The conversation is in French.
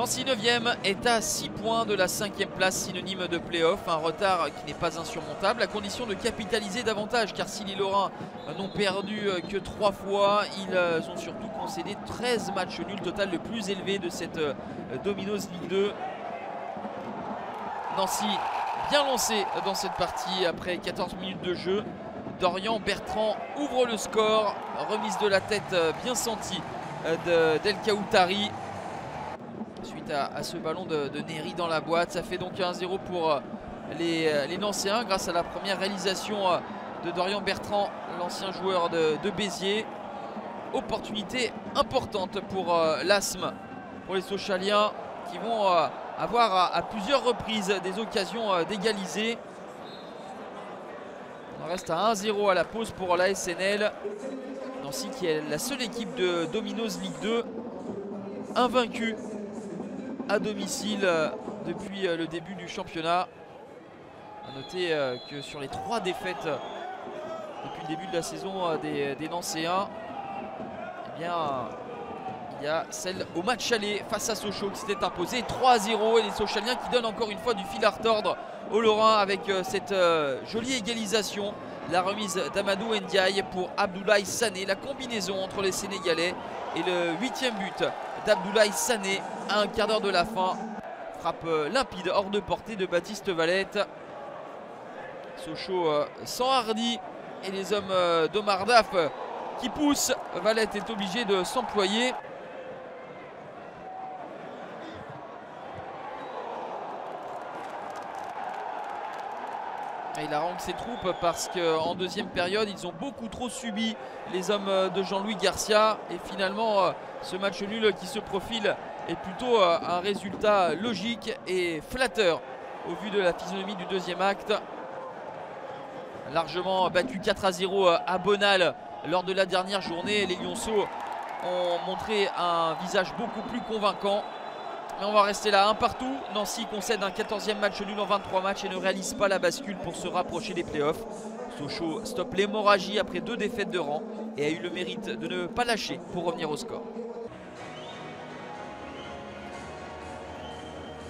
Nancy 9e est à 6 points de la 5e place, synonyme de play-off. Un retard qui n'est pas insurmontable, à condition de capitaliser davantage. Car si les Lorrains n'ont perdu que 3 fois, ils ont surtout concédé 13 matchs nuls, total le plus élevé de cette euh, Domino's League 2. Nancy bien lancé dans cette partie après 14 minutes de jeu. Dorian Bertrand ouvre le score. Remise de la tête euh, bien sentie euh, d'El Kaoutari suite à, ce ballon de, de, Neri dans la boîte. Ça fait donc 1-0 pour euh, les, les, Nancéens grâce à la première réalisation de Dorian Bertrand, l'ancien joueur de, Béziers. Opportunité importante pour l'ASM, pour les Sochaliens qui vont avoir à, plusieurs reprises des occasions d'égaliser. On reste à 1-0 à la pause pour la SNL. Nancy qui est la seule équipe de Domino's Ligue 2 invaincue à domicile euh, depuis euh, le début du championnat. A noter euh, que sur les trois défaites depuis le début de la saison des, Nancéens, eh bien, il y a celle au match aller face à Sochaux qui s'était imposé 3-0 et les Sochaliens qui donnent encore une fois du fil à retordre au Lorrain avec cette jolie égalisation. La remise d'Amadou Ndiaye pour Abdoulaye Sané. La combinaison entre les Sénégalais et le huitième but d'Abdoulaye Sané à un quart d'heure de la fin. Frappe euh, limpide hors de portée de Baptiste Valette. Sochaux sans hardi et les hommes d'Omar Daf qui poussent. Valette est obligé de s'employer. Il arrange ses troupes parce qu'en deuxième période, ils ont beaucoup trop subi les hommes de Jean-Louis Garcia. Et finalement, euh, ce match nul qui se profile est plutôt euh, un résultat logique et flatteur au vu de la physionomie du deuxième acte. Largement battu 4 à 0 euh, à Bonal lors de la dernière journée. Les Lyonceaux ont montré un visage beaucoup plus convaincant. Mais on va rester là un partout. Nancy concède un 14e match nul en 23 matchs et ne réalise pas la bascule pour se rapprocher des playoffs. Sochaux stoppe l'hémorragie après deux défaites de rang et a eu le mérite de ne pas lâcher pour revenir au score.